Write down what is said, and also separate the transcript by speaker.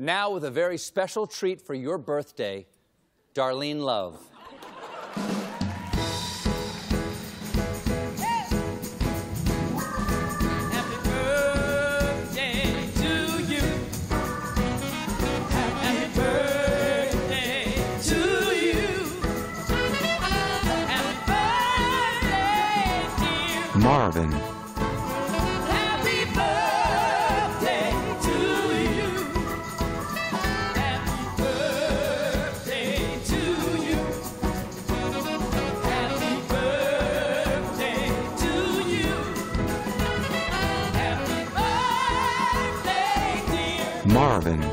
Speaker 1: Now, with a very special treat for your birthday, Darlene Love.
Speaker 2: Happy
Speaker 3: Marvin,